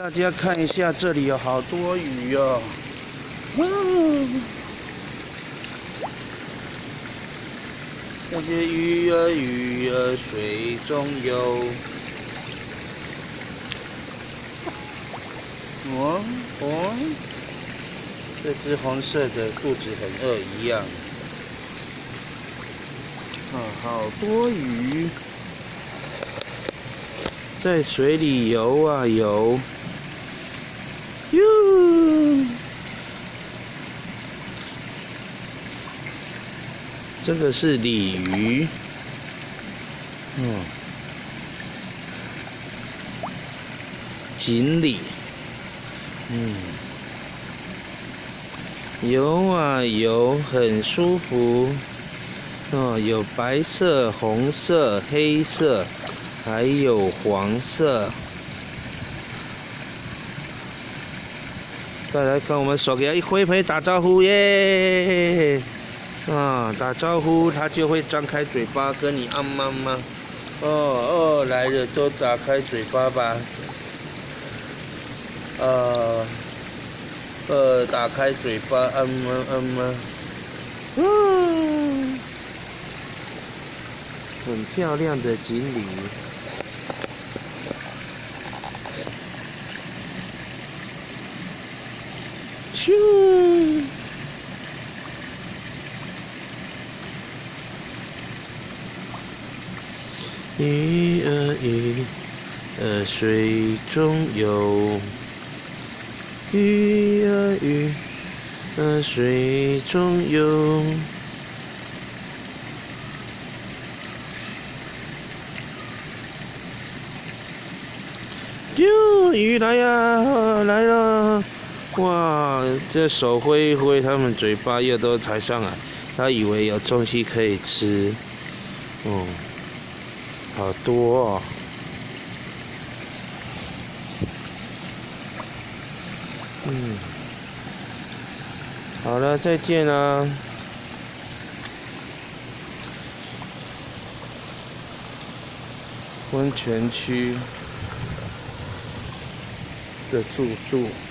大家看一下，这里有好多鱼哦。哇！那些鱼儿鱼儿水中游。哦哦，这只红色的肚子很饿一样。啊，好多鱼在水里游啊游。哟，这个是鲤鱼，嗯，锦鲤，嗯，游啊游，很舒服，哦，有白色、红色、黑色，还有黄色。再来跟我们手给他一挥挥打招呼耶！啊，打招呼它就会张开嘴巴跟你啊妈妈。哦哦，来了都打开嘴巴吧。呃，呃，打开嘴巴啊妈啊妈。嗯，很漂亮的锦鲤。咻！鱼儿鱼儿水中游，鱼儿鱼儿水中游。哟，鱼来呀，来了！哇，这手挥一挥，他们嘴巴又都抬上来，他以为有东西可以吃。哦，好多哦。嗯，好了，再见啦。温泉区的住宿。